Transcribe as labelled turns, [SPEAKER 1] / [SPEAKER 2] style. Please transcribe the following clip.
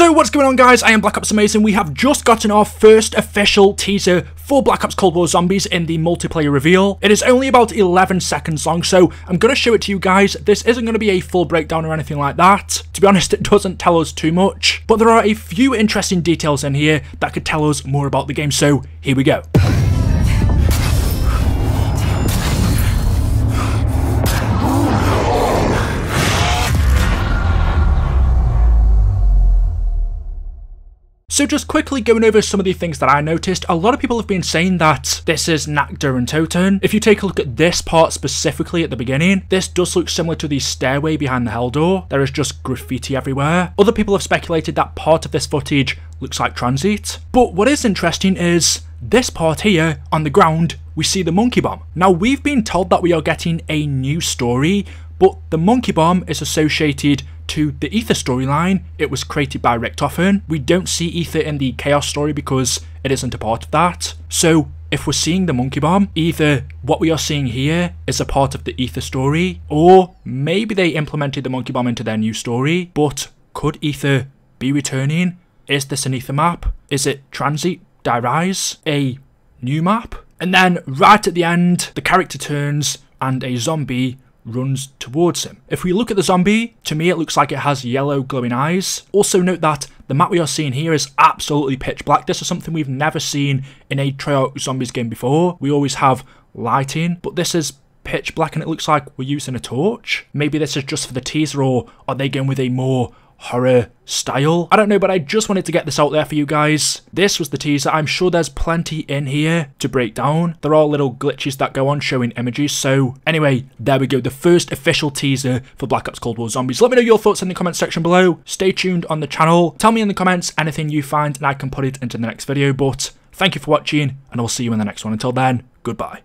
[SPEAKER 1] So what's going on guys, I am Black Ops Amazing. We have just gotten our first official teaser for Black Ops Cold War Zombies in the multiplayer reveal. It is only about 11 seconds long, so I'm going to show it to you guys. This isn't going to be a full breakdown or anything like that. To be honest, it doesn't tell us too much, but there are a few interesting details in here that could tell us more about the game, so here we go. So just quickly going over some of the things that I noticed, a lot of people have been saying that this is Nacht der Untoten. If you take a look at this part specifically at the beginning, this does look similar to the stairway behind the hell door. There is just graffiti everywhere. Other people have speculated that part of this footage looks like TranZit. But what is interesting is this part here on the ground, we see the monkey bomb. Now we've been told that we are getting a new story, but the monkey bomb is associated to the Aether storyline, it was created by Richtofen. We don't see Aether in the Chaos story because it isn't a part of that. So if we're seeing the monkey bomb, either what we are seeing here is a part of the Aether story, or maybe they implemented the monkey bomb into their new story, but could Aether be returning? Is this an Aether map? Is it TranZit, Die Rise? A new map? And then right at the end, the character turns and a zombie runs towards him. If we look at the zombie, to me it looks like it has yellow glowing eyes. Also note that the map we are seeing here is absolutely pitch black. This is something we've never seen in a Treyarch Zombies game before. We always have lighting, but this is pitch black and it looks like we're using a torch. Maybe this is just for the teaser or are they going with a more horror style. I don't know, but I just wanted to get this out there for you guys. This was the teaser. I'm sure there's plenty in here to break down. There are little glitches that go on showing images. So anyway, there we go. The first official teaser for Black Ops Cold War Zombies. Let me know your thoughts in the comment section below. Stay tuned on the channel. Tell me in the comments anything you find and I can put it into the next video. But thank you for watching and I'll see you in the next one. Until then, goodbye.